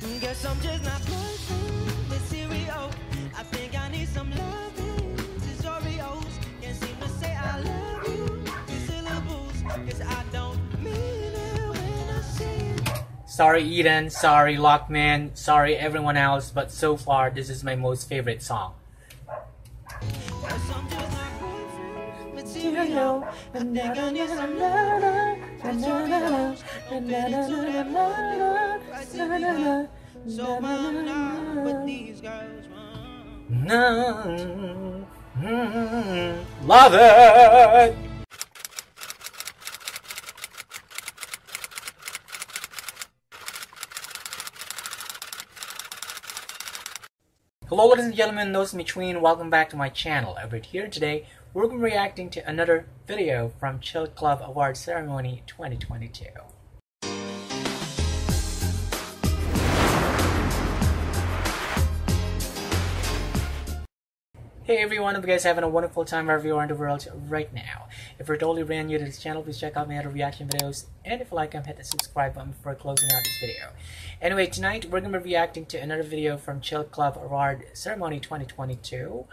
Guess I'm just not boyfriend material. I think I need some loving. These Oreos can't seem to say I love you. These syllables, cause I don't mean it when I say it. Sorry Edan, sorry Lokman, sorry everyone else, but so far this is my most favorite song. Guess I'm just not boyfriend material. I think I need some loving. These Oreos don't fit into that mold. Criteria. So I'm not what these girls want. Mm, mm, Love it! Hello ladies and gentlemen, those in between, welcome back to my channel. Over here today, we're going to be reacting to another video from Chill Club Award Ceremony 2022. Hey everyone, hope you guys having a wonderful time wherever you are in the world right now. If you're totally brand new to this channel, please check out my other reaction videos. And if you like them, hit the subscribe button before closing out this video. Anyway, tonight we're going to be reacting to another video from Chill Club Award Ceremony 2022.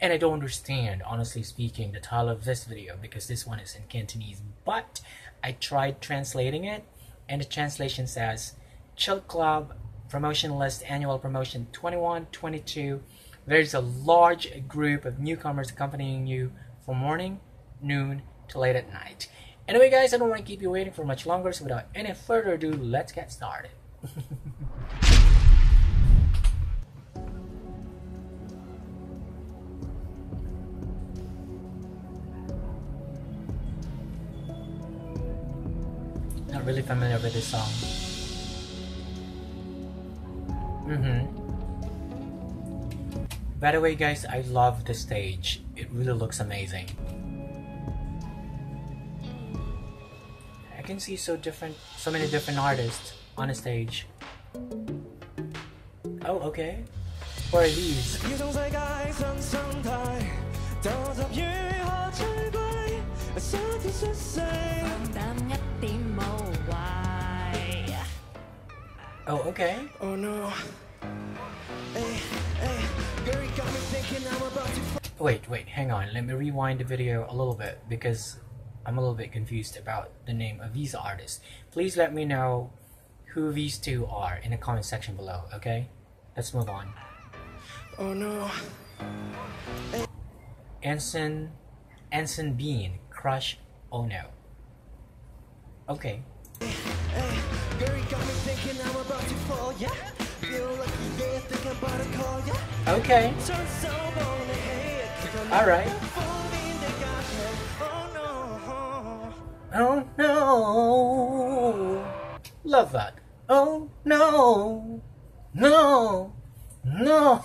And I don't understand, honestly speaking, the title of this video because this one is in Cantonese. But I tried translating it, and the translation says Chill Club Promotion List Annual Promotion 21 22 there's a large group of newcomers accompanying you from morning, noon to late at night. Anyway, guys, I don't want to keep you waiting for much longer, so without any further ado, let's get started. Not really familiar with this song. Mm-hmm. By the way guys, I love the stage. It really looks amazing. I can see so different, so many different artists on a stage. Oh, okay. What are these? Oh, okay. Oh no. Wait, wait, hang on. Let me rewind the video a little bit because I'm a little bit confused about the name of these artists. Please let me know who these two are in the comment section below, okay? Let's move on. Oh no. Anson Anson Bean, Crush Oh No. Okay. Hey, girl, got me thinking I'm about to fall. Yeah. Feel lucky, yeah, thinking about a call. Yeah. Okay. Got me. Oh no. Love that. Oh no. No. No.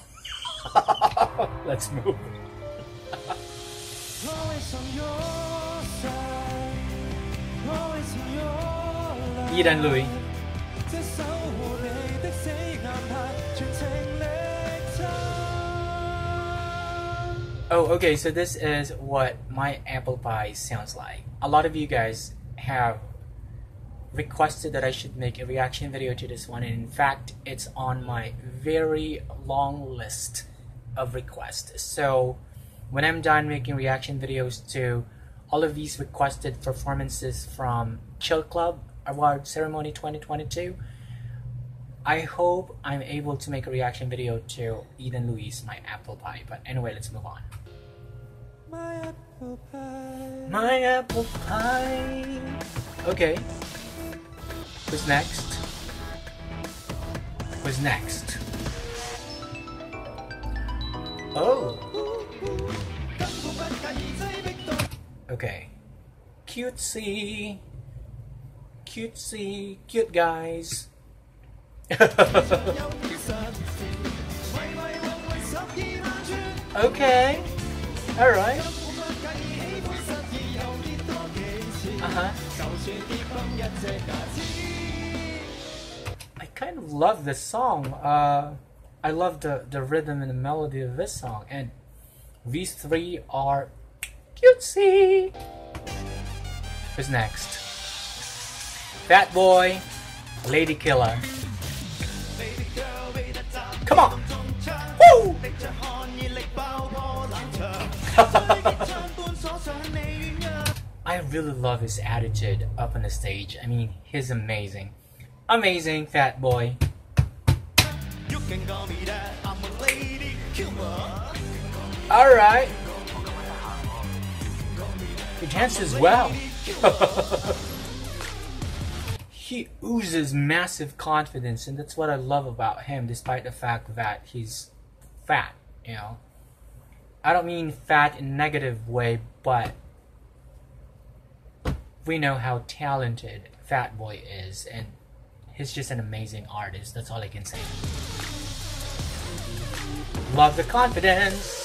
Let's move. Always on Oh, okay, so this is what my apple pie sounds like. A lot of you guys have requested that I should make a reaction video to this one, and in fact, it's on my very long list of requests. So, when I'm done making reaction videos to all of these requested performances from Chill Club Award Ceremony 2022, I hope I'm able to make a reaction video to Edan Lui's, my apple pie. But anyway, let's move on. My apple pie. My apple pie. Okay. Who's next? Who's next? Oh. Okay. Cutesy. Cutesy. Cute guys. okay. Alright. Uh huh. I kind of love this song. Uh, I love the, the rhythm and the melody of this song, and these three are cutesy. Who's next? Fat Boy, Lady Killer. Come on! Woo! I really love his attitude up on the stage. I mean, he's amazing. Amazing, fat boy. Alright. He dances well. he oozes massive confidence, and that's what I love about him, despite the fact that he's fat, you know. I don't mean fat in a negative way, but we know how talented Fat Boy is, and he's just an amazing artist. That's all I can say. Love the confidence.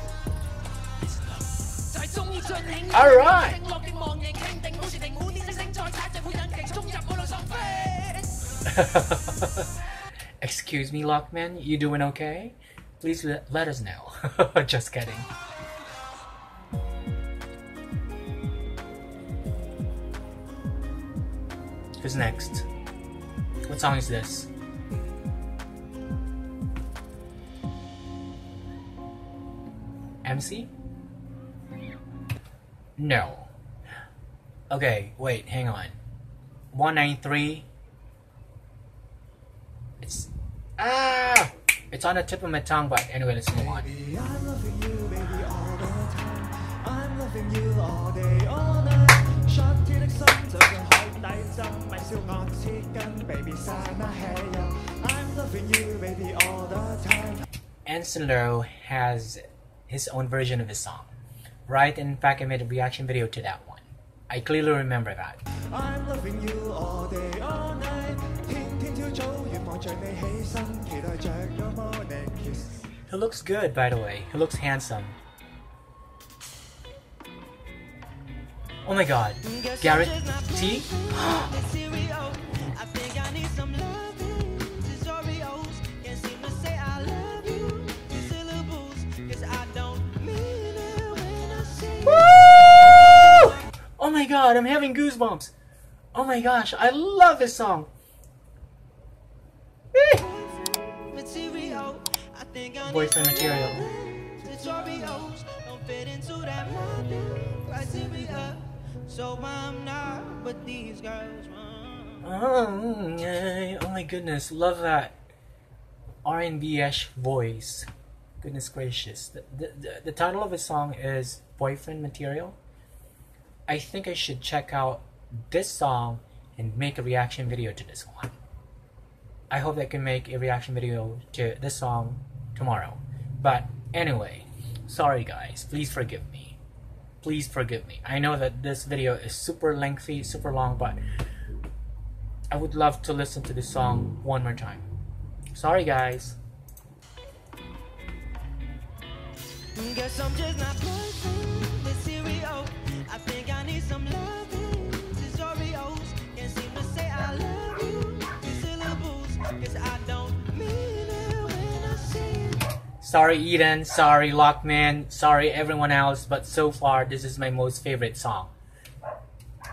All right. Excuse me, Lokman. You doing okay? Please let, let us know. Just kidding. Who's next? What song is this? MC? No. Okay, wait, hang on. 193. It's. Ah! It's on the tip of my tongue, but anyway, let's move on. Anson Lo has his own version of his song right? In fact, I made a reaction video to that one. I clearly remember that. I'm loving you all day, all night. He looks good, by the way. He looks handsome. Oh my god. Gareth T? God, I'm having goosebumps. Oh my gosh, I love this song. Material. I Boyfriend material. Oh, my goodness, love that R&B-ish voice. Goodness gracious. The, the, the, the title of the song is Boyfriend Material. I think I should check out this song and make a reaction video to this one. I hope I can make a reaction video to this song tomorrow. But anyway, sorry guys, please forgive me. Please forgive me. I know that this video is super lengthy, super long, but I would love to listen to this song one more time. Sorry, guys. Guess I'm just not perfect. Material. I think I need some loving. These Oreos can't seem to say I love you. These syllables, 'cause I don't mean it when I say it. Sorry, Edan. Sorry, Lokman. Sorry, everyone else. But so far, this is my most favorite song.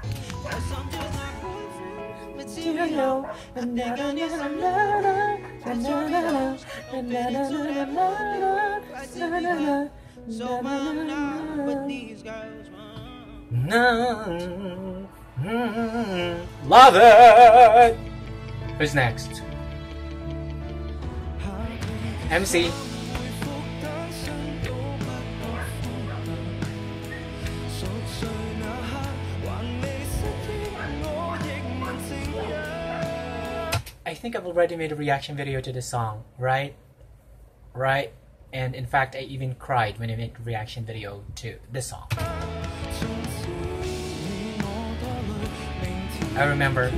Guess I'm just not perfect. Material. I think I need some loving. These Oreos don't fit into that modern criteria. So I'm not, these girls want. Mm-hmm. Love it! Who's next? MC. I think I've already made a reaction video to this song, right? Right? And in fact, I even cried when I made a reaction video to this song. I remember.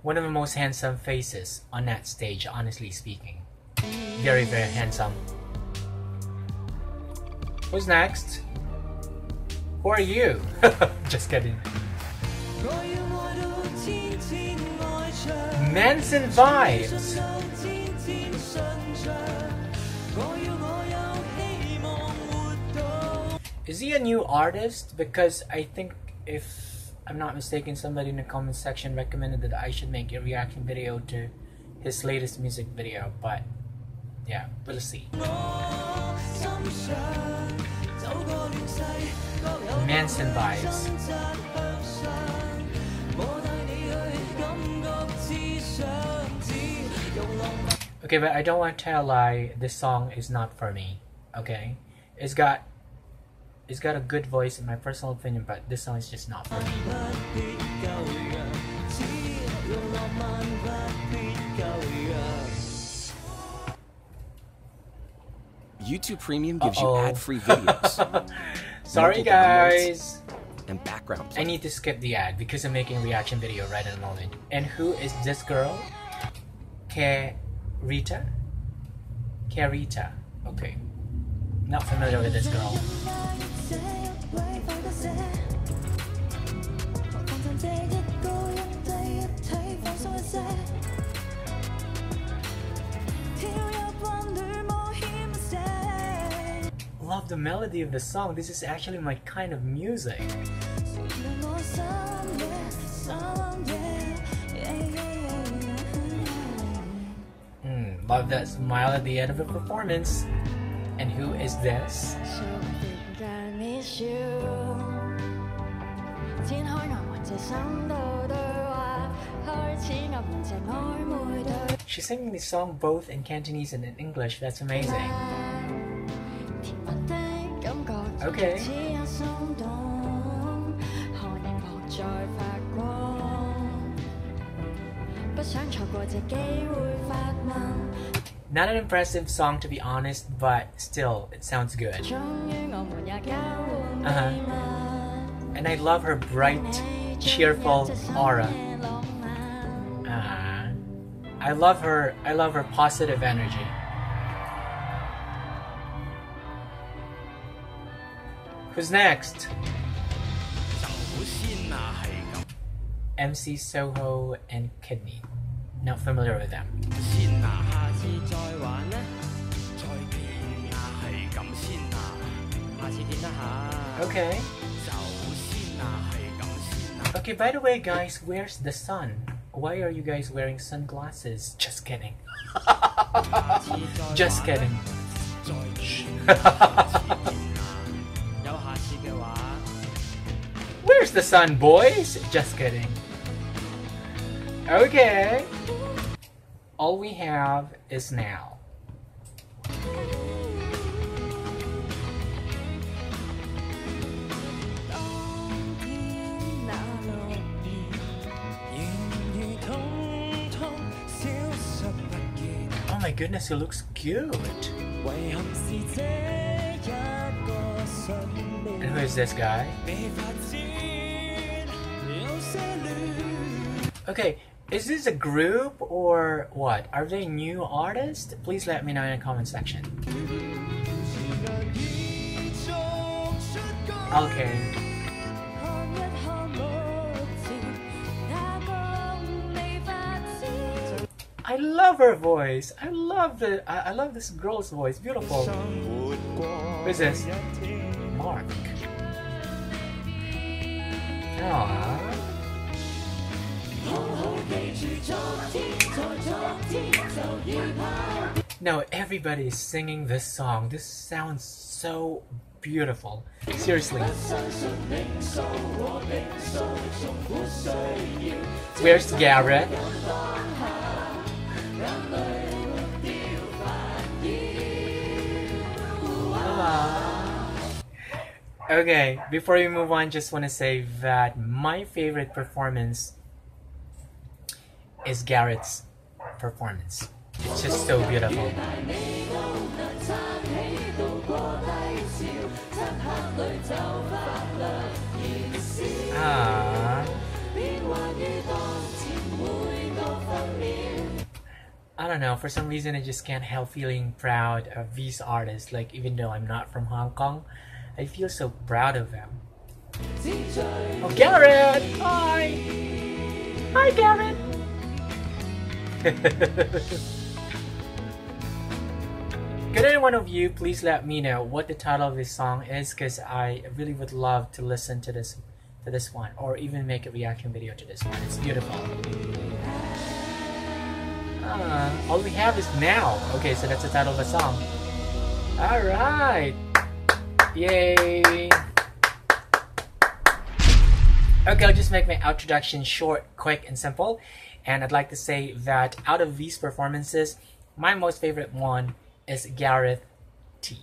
One of the most handsome faces on that stage, honestly speaking. Very, very handsome. Who's next? Who are you? Just kidding. Manson Vibes! Is he a new artist? Because I think if I'm not mistaken, somebody in the comment section recommended that I should make a reaction video to his latest music video, but yeah, we'll see. Manson vibes. Okay, but I don't want to tell a lie. This song is not for me. Okay, it's got it's got a good voice in my personal opinion, but this song is just not for me. YouTube Premium gives Uh-oh. you ad-free videos Sorry, guys. and background. I need to skip the ad because I'm making a reaction video right at the moment. And who is this girl? Carita? Carita. Okay. Not familiar with this girl. Love the melody of the song. This is actually my kind of music. Mm, love that smile at the end of the performance. And who is this? She's singing this song both in Cantonese and in English. That's amazing. Okay. Not an impressive song to be honest, but still, it sounds good. Uh-huh. And I love her bright, cheerful aura. Uh, I love her I love her positive energy. Who's next? MC Soho and Kidney. Not familiar with them. 先啊，下次再玩啦，再见啊，系咁先啊，下次见啦下。 Okay. 走先啊，系咁先啊。 Okay, by the way, guys, where's the sun? Why are you guys wearing sunglasses? Just kidding. 下次再玩 Just 啦 kidding. 再见啊，下次见啊。有下次嘅话， Where's the sun, boys? Just kidding. Okay. All we have is now. Oh my goodness, he looks good. And who is this guy? Okay, is this a group or what? Are they new artists? Please let me know in the comment section. Okay. I love her voice. I love the I, I love this girl's voice. Beautiful. Who is this? Mark. Aww. No, everybody is singing this song. This sounds so beautiful. Seriously. Where's Gareth? Okay, before we move on, just want to say that my favorite performance is Gareth's performance. It's just so beautiful. Ah. don't know. For some reason, I just can't help feeling proud of these artists. Like even though I'm not from Hong Kong, I feel so proud of them. Oh, Gareth! Hi! Hi, Gareth! Could any one of you please let me know what the title of this song is? Because I really would love to listen to this to this one, or even make a reaction video to this one. It's beautiful. Uh, all we have is now. Okay, so that's the title of the song. All right. Yay. Okay, I'll just make my introduction short, quick, and simple. And I'd like to say that out of these performances, my most favorite one is Gareth T.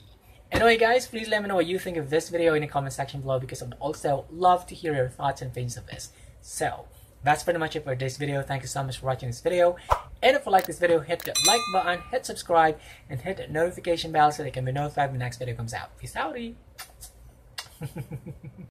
Anyway, guys, please let me know what you think of this video in the comment section below because I'd also love to hear your thoughts and opinions of this. So, that's pretty much it for this video. Thank you so much for watching this video. And if you like this video, hit the like button, hit subscribe, and hit the notification bell so that you can be notified when the next video comes out. Peace out!